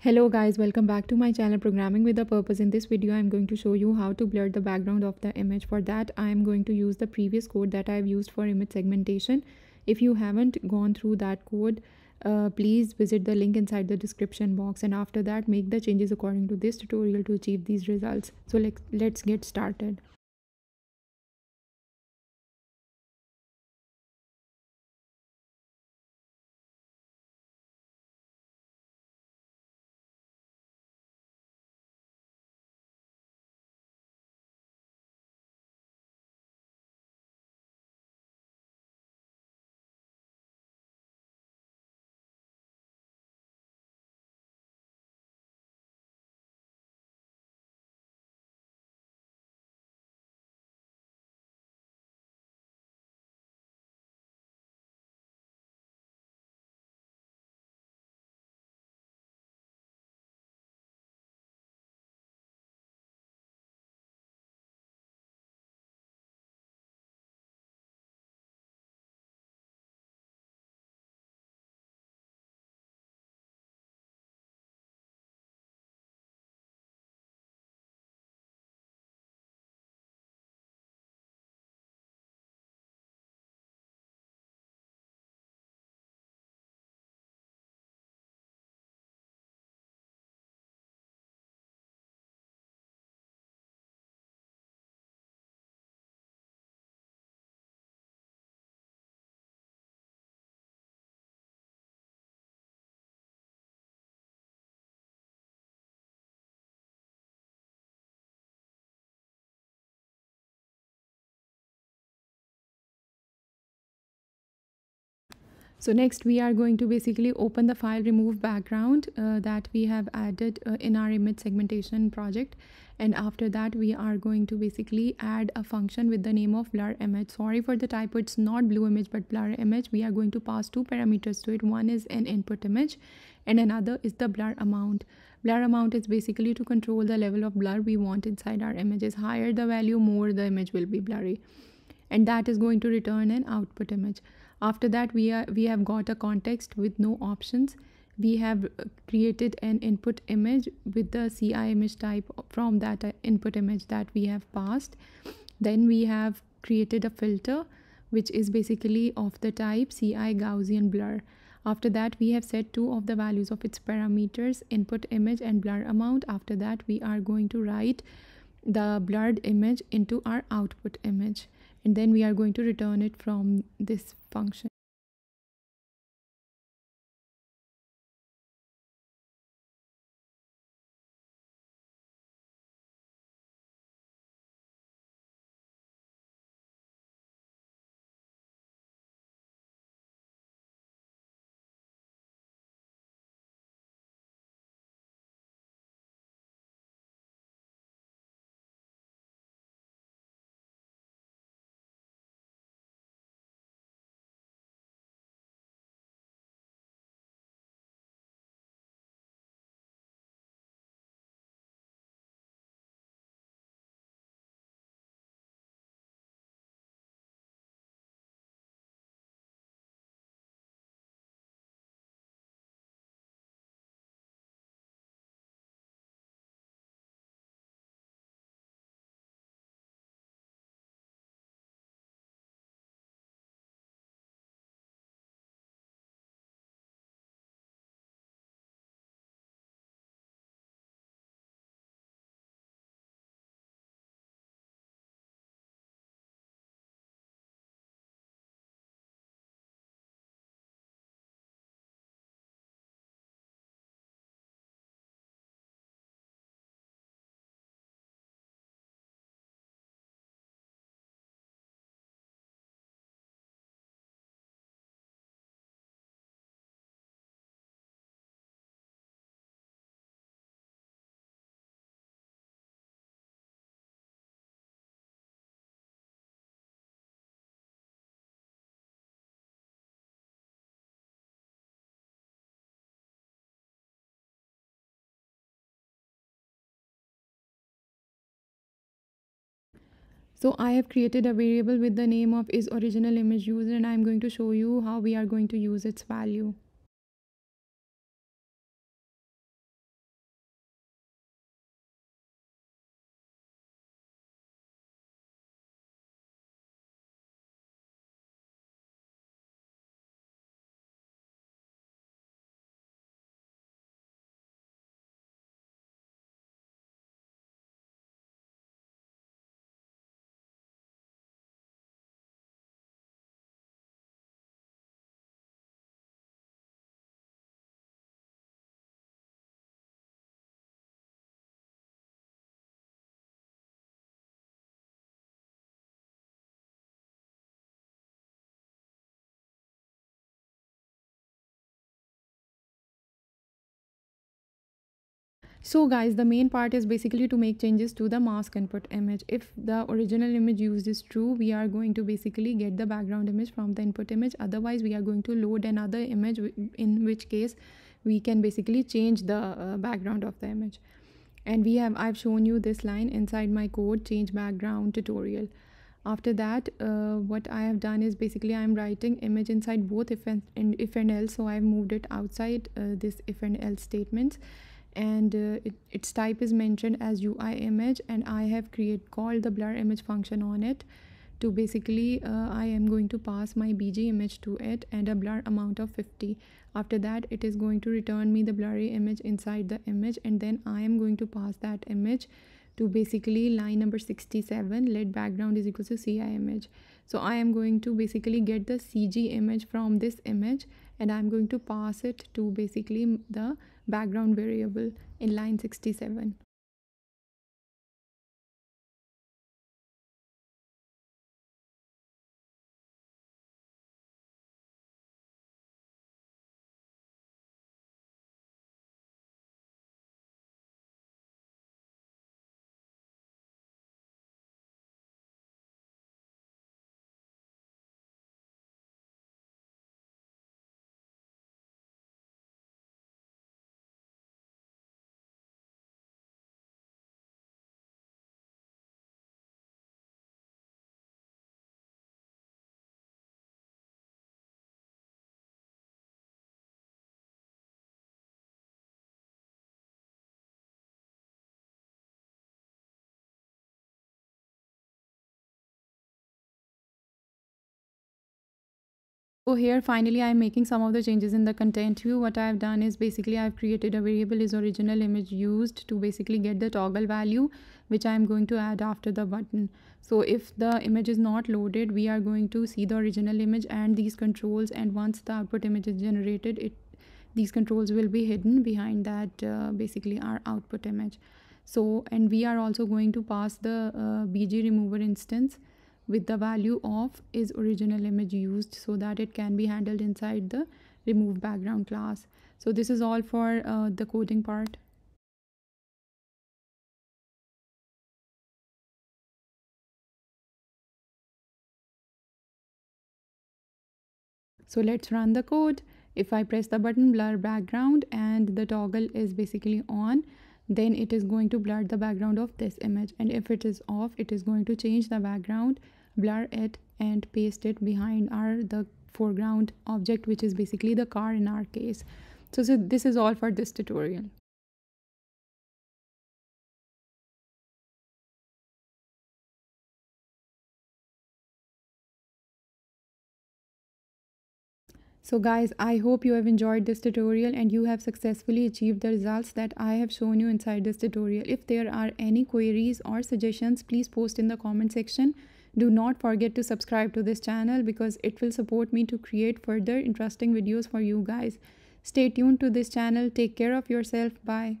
Hello guys, welcome back to my channel Programming with a Purpose. In this video, I'm going to show you how to blur the background of the image. For that, I'm going to use the previous code that I've used for image segmentation. If you haven't gone through that code, uh, please visit the link inside the description box and after that make the changes according to this tutorial to achieve these results. So let's, let's get started. So next we are going to basically open the file remove background uh, that we have added uh, in our image segmentation project. And after that we are going to basically add a function with the name of blur image. Sorry for the typo it's not blue image but blur image. We are going to pass two parameters to it. One is an input image and another is the blur amount. Blur amount is basically to control the level of blur we want inside our images higher the value more the image will be blurry. And that is going to return an output image after that we are we have got a context with no options. We have created an input image with the ci image type from that uh, input image that we have passed. Then we have created a filter which is basically of the type ci gaussian blur. After that we have set two of the values of its parameters input image and blur amount. After that we are going to write the blurred image into our output image and then we are going to return it from this function so i have created a variable with the name of is original image used and i'm going to show you how we are going to use its value so guys the main part is basically to make changes to the mask input image. If the original image used is true we are going to basically get the background image from the input image. Otherwise we are going to load another image in which case we can basically change the uh, background of the image. And we have i've shown you this line inside my code change background tutorial. After that uh, what i have done is basically i'm writing image inside both if and, if and else so i've moved it outside uh, this if and else statements and uh, it, its type is mentioned as UI image and I have create called the blur image function on it to basically uh, I am going to pass my BG image to it and a blur amount of 50 after that it is going to return me the blurry image inside the image and then I am going to pass that image to basically line number 67 let background is equal to CI image so I am going to basically get the CG image from this image and I'm going to pass it to basically the background variable in line 67. So here finally i'm making some of the changes in the content view what i've done is basically i've created a variable is original image used to basically get the toggle value which i'm going to add after the button. So if the image is not loaded we are going to see the original image and these controls and once the output image is generated it these controls will be hidden behind that uh, basically our output image. So and we are also going to pass the uh, bg remover instance with the value of is original image used so that it can be handled inside the remove background class. So this is all for uh, the coding part. So let's run the code. If i press the button blur background and the toggle is basically on then it is going to blur the background of this image. And if it is off it is going to change the background blur it and paste it behind our the foreground object which is basically the car in our case so, so this is all for this tutorial So guys, I hope you have enjoyed this tutorial and you have successfully achieved the results that I have shown you inside this tutorial. If there are any queries or suggestions, please post in the comment section. Do not forget to subscribe to this channel because it will support me to create further interesting videos for you guys. Stay tuned to this channel. Take care of yourself. Bye.